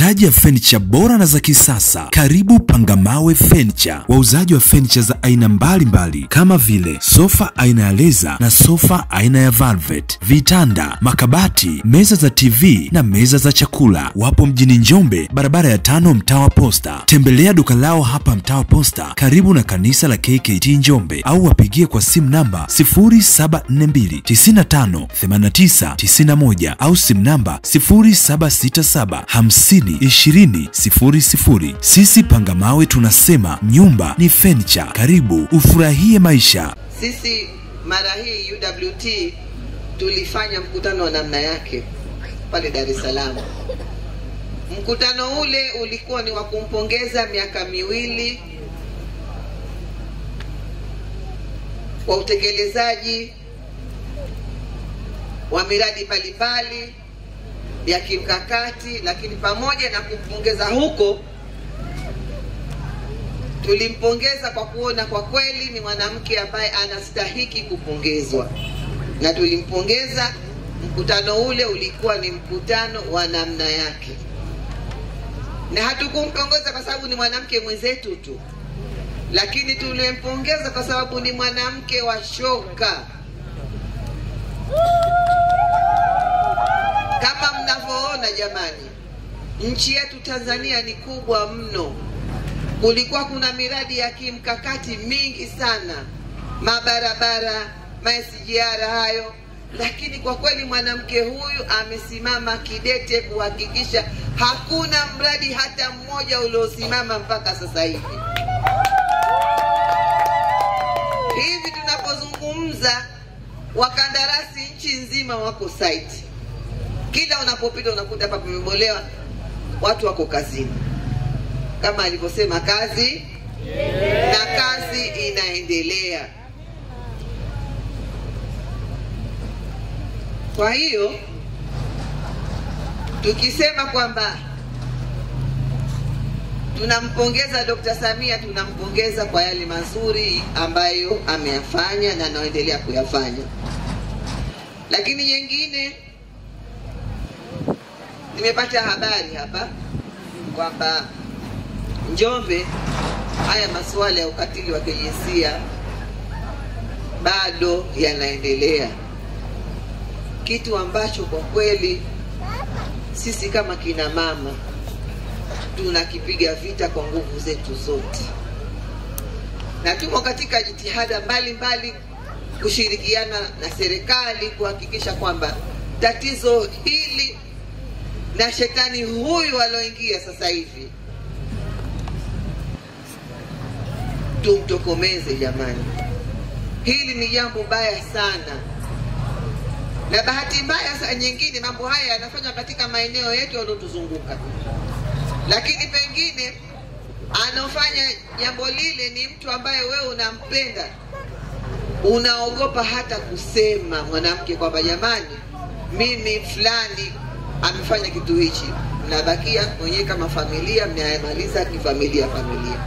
mahitaji ya fenicha bora na za kisasa, karibu Pangamawe Fenicha, wauzaji wa fenicha za aina mbalimbali kama vile sofa aina ya leza na sofa aina ya velvet, vitanda, makabati, meza za TV na meza za chakula. Wapo mjini Njombe, barabara ya tano, mtaa wa Posta. Tembelea duka lao hapa mtaa wa Posta, karibu na kanisa la KKT Njombe, au wapigie kwa simu namba 0742958991 au simu namba 0767502000. Sisi Pangamawe tunasema nyumba ni fenicha. Karibu ufurahie maisha. Sisi mara hii UWT tulifanya mkutano wa namna yake pale Dar es Salaam. Mkutano ule ulikuwa ni wa kumpongeza miaka miwili kwa utekelezaji wa miradi mbalimbali ya kimkakati, lakini pamoja na kumpongeza huko tulimpongeza kwa kuona kwa kweli ni mwanamke ambaye anastahiki kupongezwa, na tulimpongeza. Mkutano ule ulikuwa ni mkutano wa namna yake, na hatukumpongeza kwa sababu ni mwanamke mwenzetu tu, lakini tulimpongeza kwa sababu ni mwanamke wa shoka. Kama mnavyoona jamani, nchi yetu Tanzania ni kubwa mno. Kulikuwa kuna miradi ya kimkakati mingi sana, mabarabara, masijara hayo, lakini kwa kweli mwanamke huyu amesimama kidete kuhakikisha hakuna mradi hata mmoja uliosimama mpaka sasa hivi. Hivi tunapozungumza, wakandarasi nchi nzima wako site, kila unapopita unakuta hapa pamebomolewa, watu wako kazini kama alivyosema kazi yeah. na kazi inaendelea. Kwa hiyo tukisema kwamba tunampongeza Dr. Samia, tunampongeza kwa yale mazuri ambayo ameyafanya na anaoendelea kuyafanya, lakini nyingine nimepata habari hapa kwamba Njombe haya masuala ya ukatili wa kijinsia bado yanaendelea, kitu ambacho kwa kweli sisi kama kina mama tunakipiga vita kwa nguvu zetu zote, na tumo katika jitihada mbalimbali kushirikiana na serikali kuhakikisha kwamba tatizo hili na shetani huyu alioingia sasa hivi. Tumtokomeze jamani. Hili ni jambo baya sana, na bahati mbaya saa nyingine mambo haya yanafanywa katika maeneo yetu yanayotuzunguka, lakini pengine anaofanya jambo lile ni mtu ambaye wewe unampenda, unaogopa hata kusema mwanamke kwamba jamani, mimi fulani amefanya kitu hichi. Mnabakia mwenyewe kama familia, mnayamaliza kifamilia familia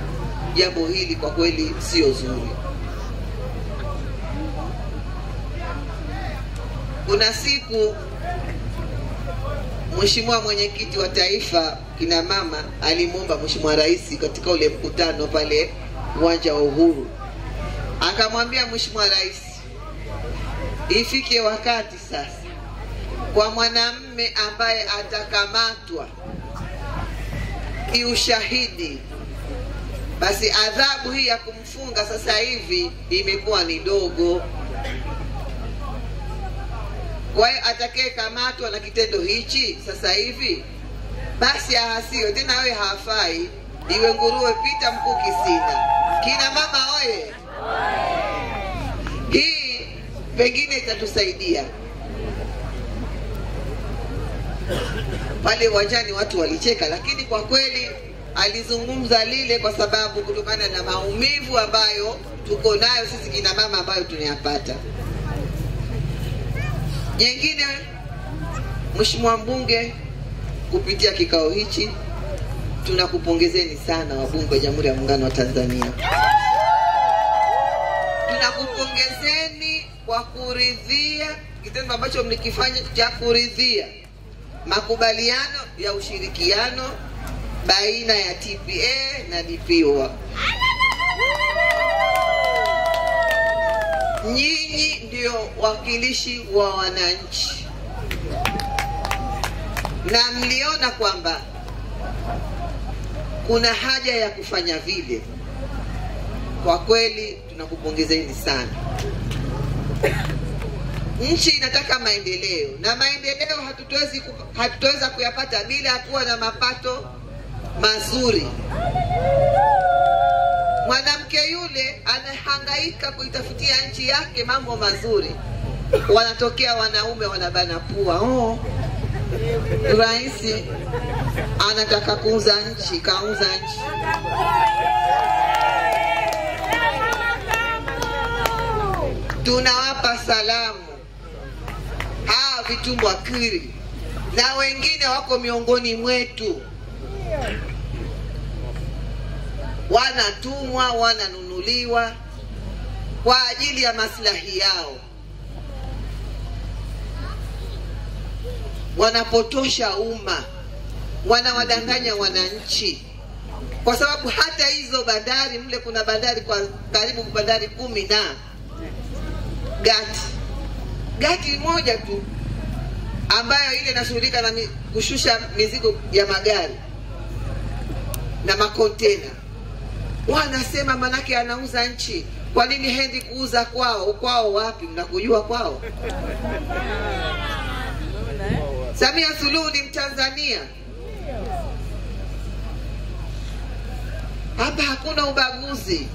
jambo hili kwa kweli sio zuri. Kuna siku Mheshimiwa mwenyekiti wa taifa kina mama alimwomba Mheshimiwa Rais katika ule mkutano pale uwanja wa Uhuru, akamwambia Mheshimiwa Rais, ifike wakati sasa kwa mwanamme ambaye atakamatwa kiushahidi basi adhabu hii ya kumfunga sasa hivi imekuwa ni dogo. Kwa hiyo atakayekamatwa na kitendo hichi sasa hivi, basi ahasiwe tena, awe hafai, iwe nguruwe pita mkuu sina. Kina mama oye! Hii pengine itatusaidia. Pale uwanjani watu walicheka, lakini kwa kweli alizungumza lile kwa sababu kutokana na maumivu ambayo tuko nayo sisi kina mama ambayo tunayapata. Nyingine, Mheshimiwa mbunge, kupitia kikao hichi tunakupongezeni sana wabunge wa Jamhuri ya Muungano wa Tanzania. Tunakupongezeni kwa kuridhia kitendo ambacho mlikifanya cha kuridhia makubaliano ya ushirikiano baina ya TPA na DP World. Nyinyi ndio wakilishi wa wananchi, na mliona kwamba kuna haja ya kufanya vile. Kwa kweli tunakupongezeni sana. Nchi inataka maendeleo, na maendeleo hatutowezi hatutaweza kuyapata bila ya kuwa na mapato mazuri. Mwanamke yule anahangaika kuitafutia nchi yake mambo mazuri, wanatokea wanaume wanabana pua. Oh, rais anataka kuuza nchi, kauza nchi. Tunawapa salamu hawa vitumbwa na wengine wako miongoni mwetu, wanatumwa, wananunuliwa kwa ajili ya maslahi yao, wanapotosha umma, wanawadanganya wananchi, kwa sababu hata hizo bandari mle, kuna bandari kwa karibu bandari kumi na gati. Gati moja tu ambayo ile inashughulika na kushusha mizigo ya magari na makontena. Wanasema manake anauza nchi, kwa nini hendi kuuza kwao? Kwao wapi? Mnakujua kwao? Samia Suluhu ni Mtanzania. Hapa hakuna ubaguzi.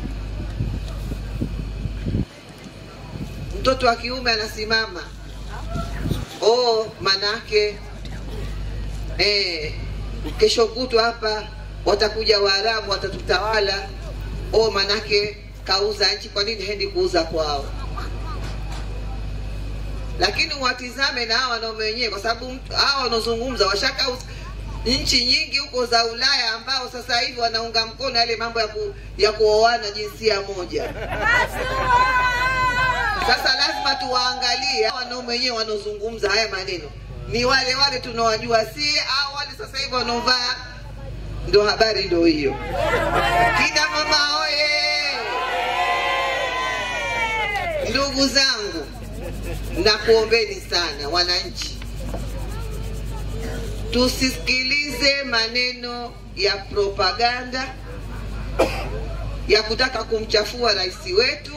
Mtoto wa kiume anasimama oh, manake eh, kesho kutwa hapa watakuja Waarabu watatutawala. Oh, manake kauza nchi, kwa nini hendi kuuza kwao? Lakini watizame na hawa wanaume wenyewe, kwa sababu hawa wanaozungumza washaka nchi nyingi huko za Ulaya ambao sasa hivi wanaunga mkono yale mambo ya, ku, ya kuoana jinsia moja. Sasa lazima tuwaangalie wanaume wenyewe wanaozungumza haya maneno ni wale wale tunawajua, si au wale sasa hivi wanaovaa. Ndo habari ndo hiyo. Kina mama oye! Ndugu zangu, nakuombeni sana wananchi, tusisikilize maneno ya propaganda ya kutaka kumchafua rais wetu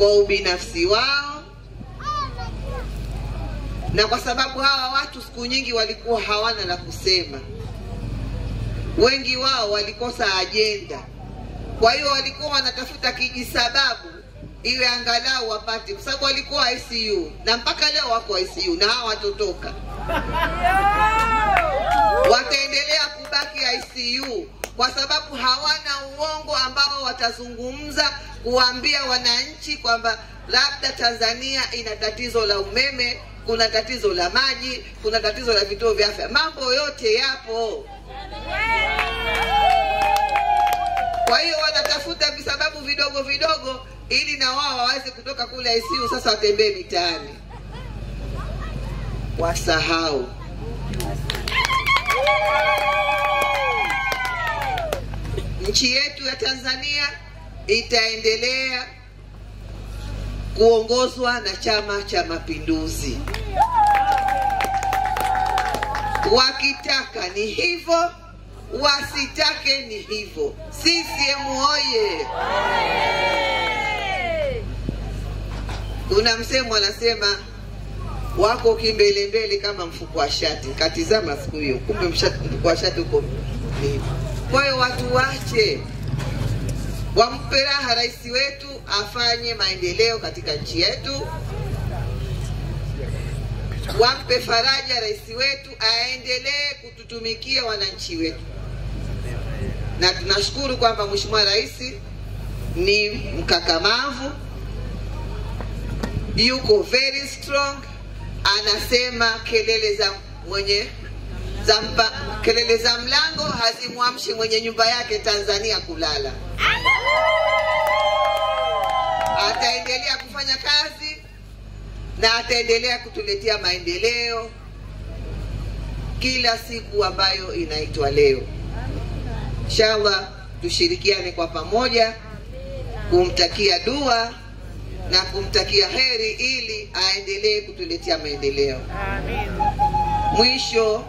kwa ubinafsi wao, na kwa sababu hawa watu siku nyingi walikuwa hawana la kusema. Wengi wao walikosa ajenda, kwa hiyo walikuwa wanatafuta kijisababu iwe angalau wapate, kwa sababu walikuwa ICU na mpaka leo wako ICU na hawa watotoka, wataendelea kubaki ICU kwa sababu hawana uongo ambao watazungumza kuwaambia wananchi kwamba labda Tanzania ina tatizo la umeme, kuna tatizo la maji, kuna tatizo la vituo vya afya. Mambo yote yapo. Kwa hiyo wanatafuta visababu vidogo vidogo ili na wao waweze kutoka kule ICU, sasa watembee mitaani. Wasahau. Nchi yetu ya Tanzania itaendelea kuongozwa na Chama cha Mapinduzi. Wakitaka ni hivyo, wasitake ni hivyo. CCM oye! Kuna msemo anasema wako kimbelembele kama mfuko wa shati. Katizama siku hiyo, kumbe mfuko wa shati uko hivi. Kwa hiyo watu wache. Wampe raha rais wetu afanye maendeleo katika nchi yetu, wampe faraja rais wetu aendelee kututumikia wananchi wetu, na tunashukuru kwamba Mheshimiwa Rais ni mkakamavu, yuko very strong, anasema kelele za mwenye za mpa, kelele za mlango hazimwamshi mwenye nyumba yake Tanzania kulala. Ataendelea kufanya kazi na ataendelea kutuletea maendeleo kila siku ambayo inaitwa leo. Inshallah tushirikiane kwa pamoja kumtakia dua na kumtakia heri ili aendelee kutuletea maendeleo. Mwisho